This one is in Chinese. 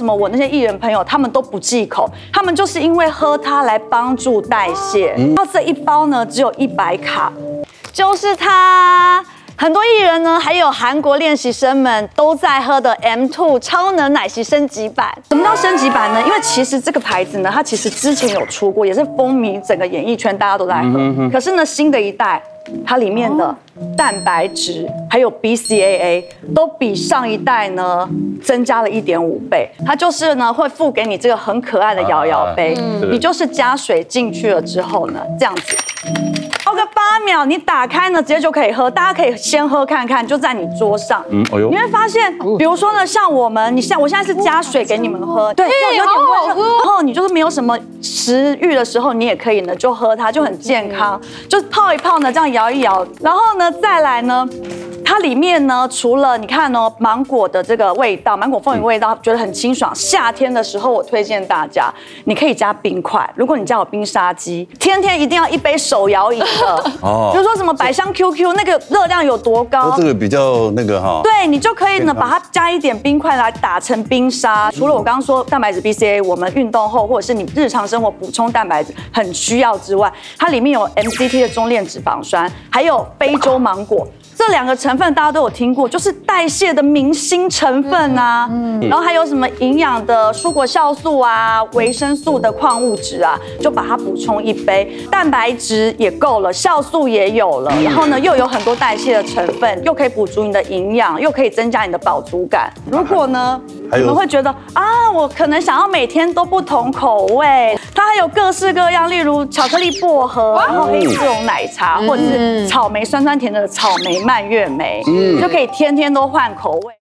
什么我那些艺人朋友他们都不忌口，他们就是因为喝它来帮助代谢。然后这一包呢只有一百卡，就是它。很多艺人呢，还有韩国练习生们都在喝的 M2 超能奶昔升级版。什么叫升级版呢？因为其实这个牌子呢，它其实之前有出过，也是风靡整个演艺圈，大家都在喝。可是呢，新的一代，它里面的蛋白质还有 BCAA 都比上一代呢增加了一点五倍。它就是呢会附给你这个很可爱的摇摇杯，你就是加水进去了之后呢，这样子。你打开呢，直接就可以喝。大家可以先喝看看，就在你桌上。嗯，哎呦，你会发现，比如说呢，像我们，你像我现在是加水给你们喝，对，有点好喝。然后你就是没有什么食欲的时候，你也可以呢，就喝它，就很健康。就泡一泡呢，这样摇一摇，然后呢，再来呢。它里面呢，除了你看哦，芒果的这个味道，芒果风味味道，觉得很清爽。夏天的时候，我推荐大家，你可以加冰块。如果你家有冰沙机，天天一定要一杯手摇饮的。哦。比如说什么百香 QQ，那个热量有多高？这个比较那个哈。对你就可以呢，把它加一点冰块来打成冰沙。除了我刚刚说蛋白质 BCA，我们运动后或者是你日常生活补充蛋白质很需要之外，它里面有 MCT 的中链脂肪酸，还有非洲芒果。这两个成分大家都有听过，就是代谢的明星成分啊，嗯，然后还有什么营养的蔬果酵素啊、维生素的矿物质啊，就把它补充一杯，蛋白质也够了，酵素也有了，然后呢又有很多代谢的成分，又可以补足你的营养，又可以增加你的饱足感。如果呢，你们会觉得啊，我可能想要每天都不同口味，它还有各式各样，例如巧克力薄荷，然后黑丝绒奶茶，或者是草莓酸酸甜的草莓。蔓越莓，就可以天天都换口味。